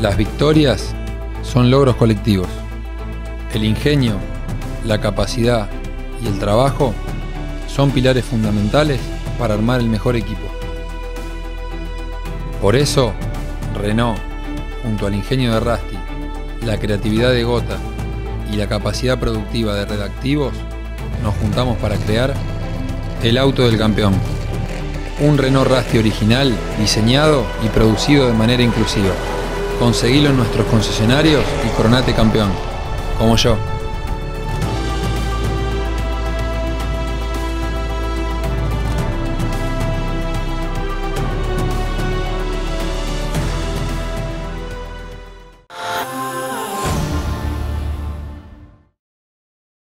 Las victorias son logros colectivos. El ingenio, la capacidad y el trabajo son pilares fundamentales para armar el mejor equipo. Por eso, Renault, junto al ingenio de Rusty, la creatividad de Gota y la capacidad productiva de Redactivos, nos juntamos para crear el auto del campeón. Un Renault Rusty original, diseñado y producido de manera inclusiva. Conseguilo en nuestros concesionarios y coronate campeón, como yo.